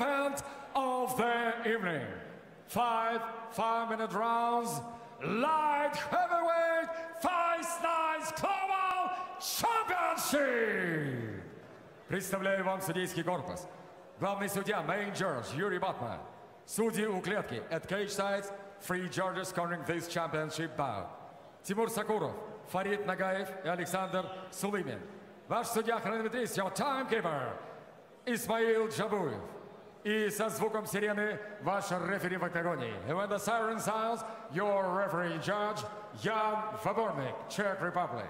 fans of the evening. Five five-minute rounds, light heavyweight, Fight Nights Global championship. Представляю вам судейский корпус. Главный судья, main judge, Юрий Батман. Судьи у клетки, at cage sides, three judges covering this championship bout. Тимур Сакуров, Фарид Нагаев и Александр Сулимин. Ваш судья-хронометрист, your timekeeper, Исмаил Джабуев. И со звуком сирены ваш рефери в октагоне. When the siren sounds, your referee judge, Jan Fabornik, Czech Republic.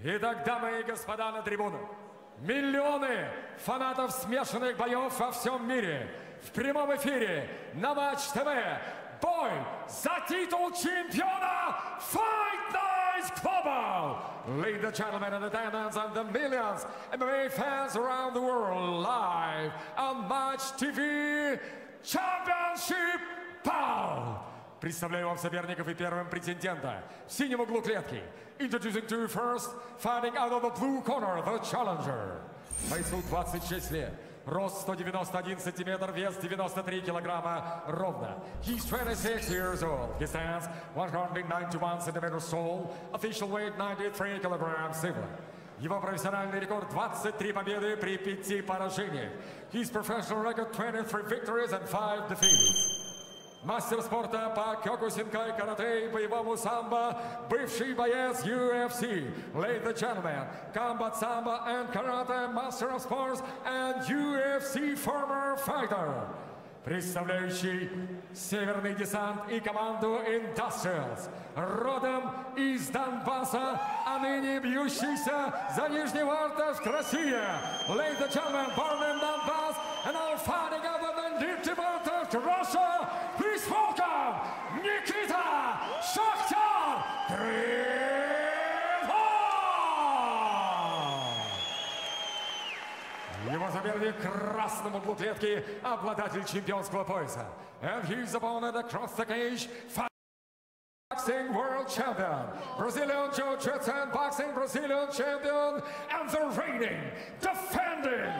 Итак, дамы и господа на трибуну. Миллионы фанатов смешанных боев во всем мире. В прямом эфире на Матч ТВ. Бой за титул чемпиона Fight Nights Global. Ladies and gentlemen in attendance and the millions MMA fans around the world live on Match TV Championship Bout. Представляю вам соперников и первым претендента в синем углу клетки. Introducing to you first, fighting out of the blue corner, the challenger. Бойцу 26 лет. Рост 191 сантиметр, вес 93 килограмма ровно. He's 26 years old. He stands 191 centimeters tall. Official weight 93 kilograms similar. Его профессиональный рекорд 23 победы при 5 поражениях. His professional record 23 victories and 5 defeats. Мастер спорта по кёкусинкай, карате и боевому самбо, бывший боец UFC. Ladies and gentlemen, combat sambo and karate, master of sports and UFC former fighter. Представляющий Северный десант и команду Industrials. Родом из Донбасса, а ныне бьющийся за Нижневартовск, Россия. Ladies and gentlemen, born in Donbass and now fighting of the Nizhnevartovsk, Russia. Please welcome Nikita Shakhtar Krivov! Его соперник в красном углу клетки, обладатель чемпионского пояса. And his opponent across the cage, Boxing World Champion, Brazilian Jiu-Jitsu and Boxing Brazilian Champion, and the reigning, defending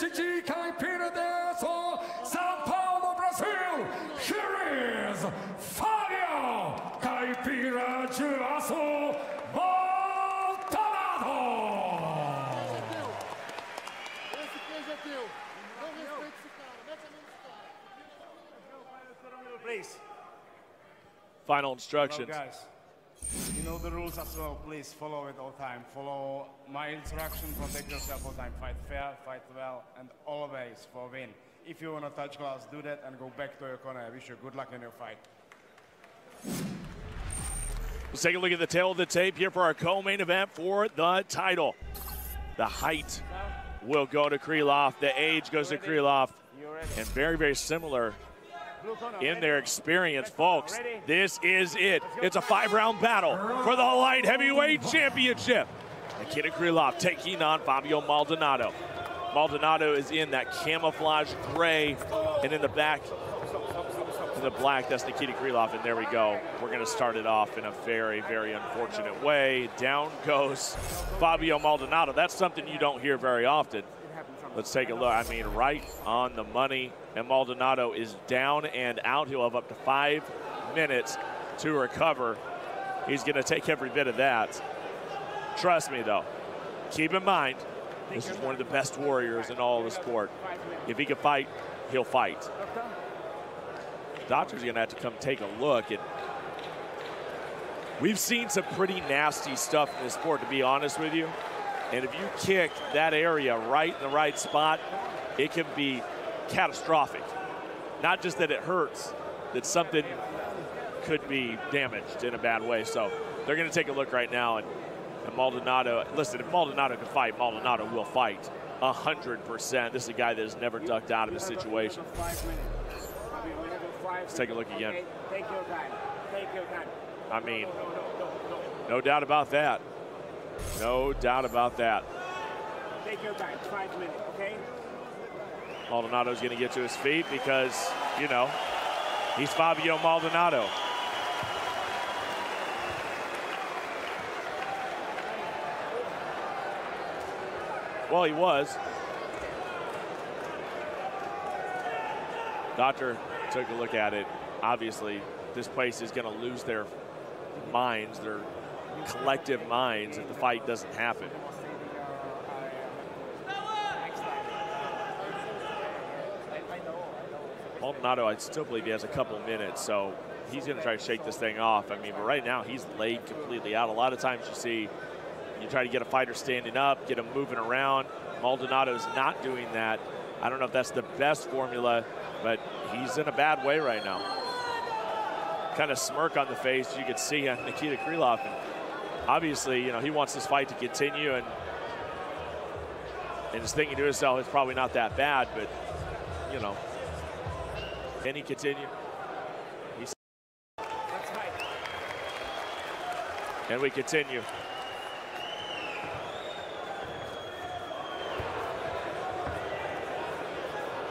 representing HG Caipira de Aço, Sao Paulo, Brazil, here is Fabio Caipira de Aço Maldonado! Esse queijo é teu. Não respeita esse cara. Mete a mão nesse cara. Please. Final Hello, instructions. guys. Know the rules as well. Please follow it all time. Follow my instruction. Protect yourself all time. Fight fair, fight well, and always for win. If you want to touch glass, do that and go back to your corner. I wish you good luck in your fight. Let's take a look at the tale of the tape here for our co-main event for the title. The height will go to Krylov. The age goes to Krylov. And very, very similar in their experience, folks. This is it. It's a five-round battle for the light heavyweight championship. Nikita Krylov taking on Fabio Maldonado. Maldonado is in that camouflage gray, and in the back, in the black, that's Nikita Krylov, and there we go. We're going to start it off in a very, very unfortunate way. Down goes Fabio Maldonado. That's something you don't hear very often. Let's take a look. I mean, right on the money. And Maldonado is down and out. He'll have up to five minutes to recover. He's going to take every bit of that. Trust me, though. Keep in mind, this is one of the best warriors in all the sport. If he can fight, he'll fight. Doctor's are going to have to come take a look. And we've seen some pretty nasty stuff in this sport, to be honest with you. And if you kick that area right in the right spot, it can be catastrophic. Not just that it hurts, that something could be damaged in a bad way. So they're going to take a look right now. And, and Maldonado, listen, if Maldonado can fight, Maldonado will fight 100%. This is a guy that has never ducked out of a situation. Let's take a look again. Okay, take your time. Take your time. I mean, No, no, no, no. no doubt about that. No doubt about that. Take your time. Five minutes, okay? Maldonado's going to get to his feet because, you know, he's Fabio Maldonado. Well, he was. Doctor took a look at it. Obviously, this place is going to lose their minds, their collective minds, if the fight doesn't happen. Maldonado, I still believe he has a couple minutes, so he's going to try to shake this thing off. I mean, but right now he's laid completely out. A lot of times you see you try to get a fighter standing up, get him moving around. Maldonado's not doing that. I don't know if that's the best formula, but he's in a bad way right now. Kind of smirk on the face you could see on Nikita Krylov. And obviously, you know, he wants this fight to continue and and he's thinking to himself, it's probably not that bad, but you know, can he continue? He's and we continue.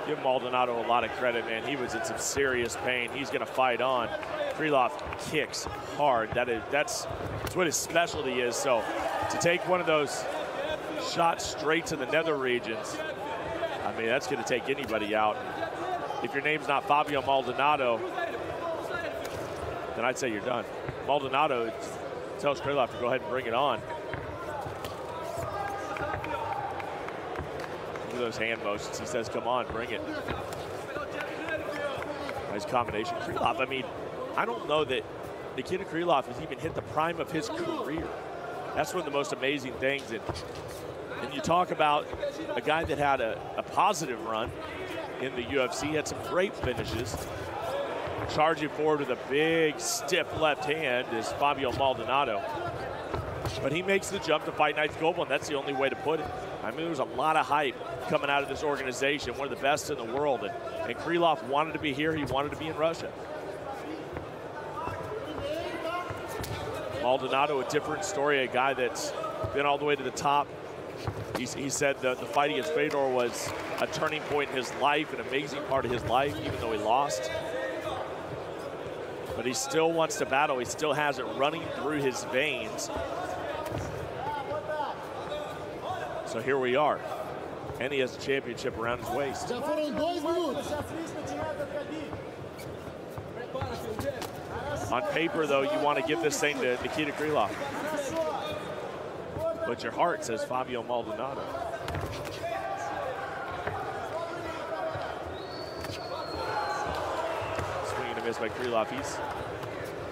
Give Maldonado a lot of credit, man. He was in some serious pain. He's going to fight on. Krylov kicks hard. That is that's, that's what his specialty is. So to take one of those shots straight to the nether regions, I mean, that's going to take anybody out. If your name's not Fabio Maldonado, then I'd say you're done. Maldonado tells Krylov to go ahead and bring it on. Those hand motions. He says, come on, bring it. Nice combination. Krylov, I mean, I don't know that Nikita Krylov has even hit the prime of his career. That's one of the most amazing things. And, and you talk about a guy that had a, a positive run in the UFC, had some great finishes. Charging forward with a big, stiff left hand is Fabio Maldonado. But he makes the jump to Fight Nights Global, and that's the only way to put it. I mean, there's a lot of hype coming out of this organization, one of the best in the world. And, and Krylov wanted to be here. He wanted to be in Russia. Maldonado, a different story, a guy that's been all the way to the top. He, he said the, the fight against Fedor was a turning point in his life, an amazing part of his life, even though he lost. But he still wants to battle. He still has it running through his veins. So here we are. And he has a championship around his waist. On paper, though, you want to give this thing to Nikita Krylov. But your heart says Fabio Maldonado. Swinging a miss by Krylov. He's,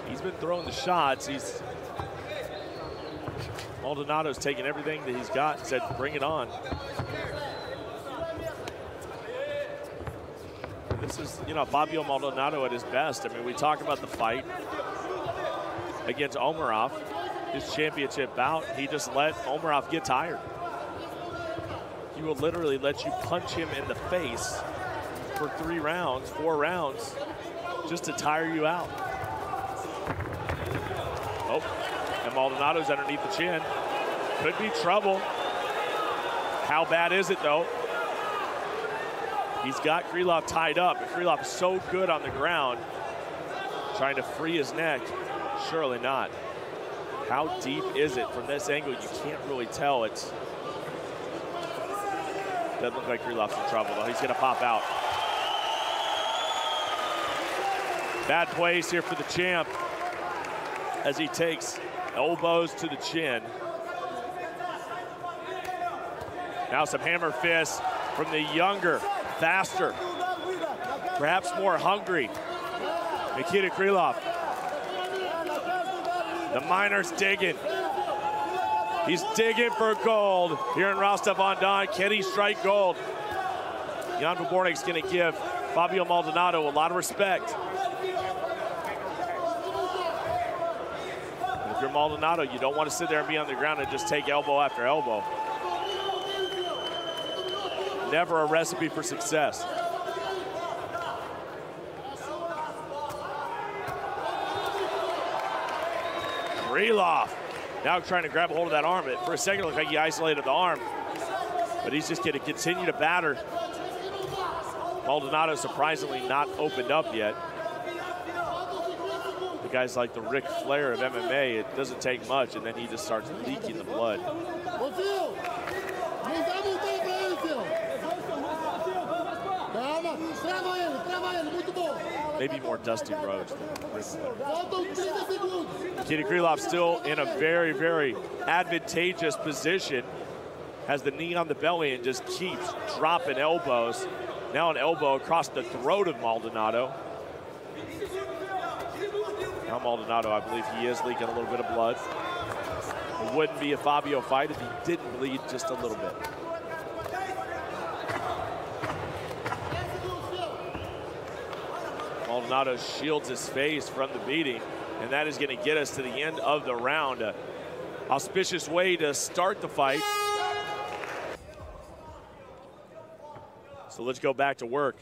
he's been throwing the shots. He's Maldonado's taking everything that he's got and said, bring it on. This is, you know, Fabio Maldonado at his best. I mean, we talk about the fight against Omarov, his championship bout. He just let Omarov get tired. He will literally let you punch him in the face for three rounds, four rounds, just to tire you out. Oh, Maldonado's underneath the chin. Could be trouble. How bad is it, though? He's got Krylov tied up, and Krylov is so good on the ground, trying to free his neck. Surely not. How deep is it from this angle? You can't really tell. It's doesn't look like Krylov's in trouble though. He's gonna pop out. Bad place here for the champ as he takes elbows to the chin. Now some hammer fists from the younger, faster, perhaps more hungry Nikita Krylov. The miner's digging. He's digging for gold here in Rostov-on-Don. Can he strike gold? Jan Fabornik's going to give Fabio Maldonado a lot of respect. If you're Maldonado, you don't want to sit there and be on the ground and just take elbow after elbow. Never a recipe for success. Krylov now trying to grab a hold of that arm. For a second, it looked like he isolated the arm. But he's just going to continue to batter. Maldonado surprisingly not opened up yet. Guys like the Ric Flair of MMA, it doesn't take much, and then he just starts leaking the blood. Maybe more Dusty Rhodes than Ric Flair. Faltam 30 segundos! Kitty Krylov still in a very, very advantageous position. Has the knee on the belly and just keeps dropping elbows. Now an elbow across the throat of Maldonado. Maldonado, I believe he is leaking a little bit of blood. It wouldn't be a Fabio fight if he didn't bleed just a little bit. Maldonado shields his face from the beating, and that is going to get us to the end of the round. A auspicious way to start the fight. So let's go back to work.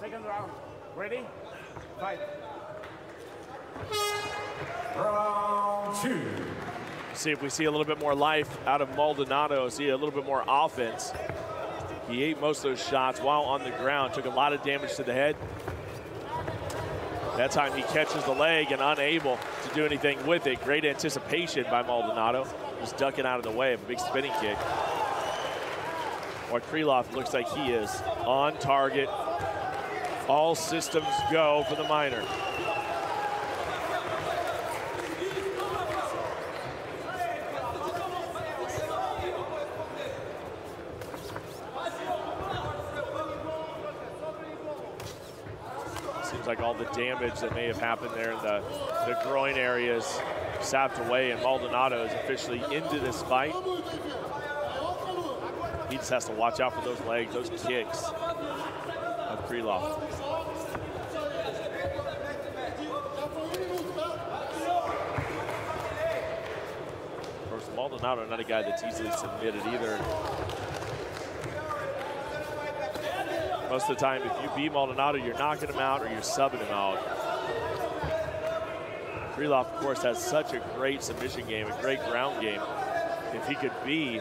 Second round. Ready? Fight. Round two. See if we see a little bit more life out of Maldonado, see a little bit more offense. He ate most of those shots while on the ground, took a lot of damage to the head. That time he catches the leg and unable to do anything with it. Great anticipation by Maldonado, just ducking out of the way of a big spinning kick. While Krylov looks like he is on target. All systems go for the Miner. Seems like all the damage that may have happened there in the, the groin areas sapped away, and Maldonado is officially into this fight. He just has to watch out for those legs, those kicks of Krylov. Of course, Maldonado, not a guy that's easily submitted either. Most of the time, if you beat Maldonado, you're knocking him out or you're subbing him out. Krylov, of course, has such a great submission game, a great ground game. If he could be,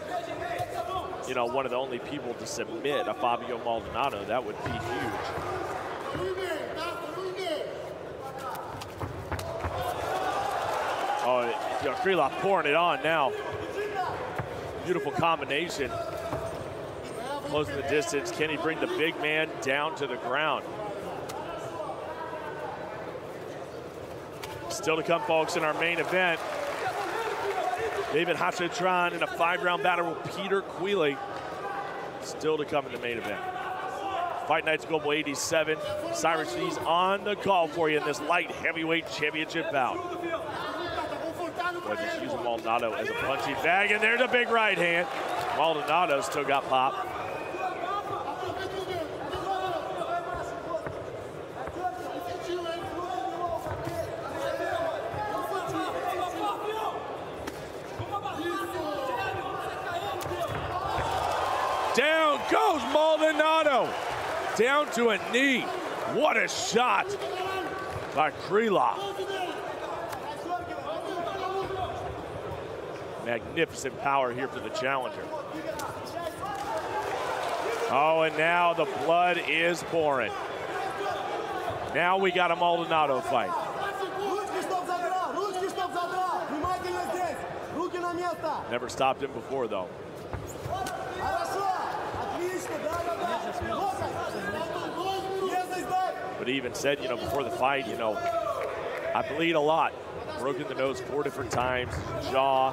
you know, one of the only people to submit a Fabio Maldonado, that would be huge. Oh, you know, Krylov pouring it on now. Beautiful combination. Closing the distance. Can he bring the big man down to the ground? Still to come, folks, in our main event. David Khachatryan in a five-round battle with Peter Queally. Still to come in the main event. Fight Nights Global 87. Cyrus Lee's on the call for you in this light heavyweight championship bout. Just using. Maldonado as a punching bag, and there's a big right hand. Maldonado still got pop. goes Maldonado. Down to a knee. What a shot by Krylov. Magnificent power here for the challenger. Oh, and now the blood is pouring. Now we got a Maldonado fight. Never stopped him before, though. But he even said, you know, before the fight, you know, I bleed a lot. Broken the nose four different times, jaw.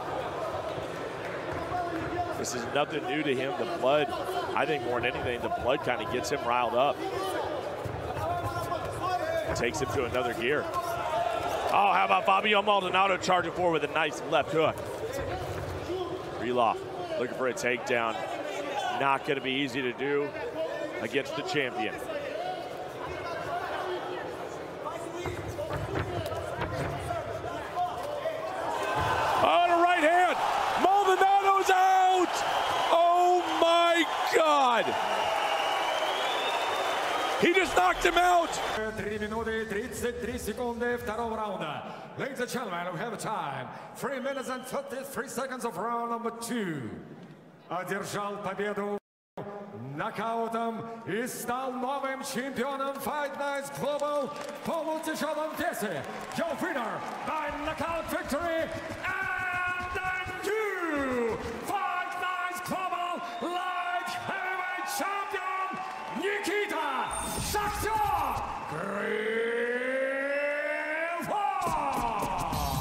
This is nothing new to him. The blood, I think more than anything, the blood kind of gets him riled up. Takes him to another gear. Oh, how about Fabio Maldonado charging forward with a nice left hook. Krylov looking for a takedown. Not going to be easy to do against the champion. On a right hand. Maldonado's out. Oh my God. He just knocked him out. 3 минуты 33 секунды второго раунда. Ladies and gentlemen, we have a time. 3 minutes and 33 seconds of round number two. Одержал победу нокаутом и стал новым чемпионом Fight Nights Global в полутяжелом весе. Your winner by knockout victory and the new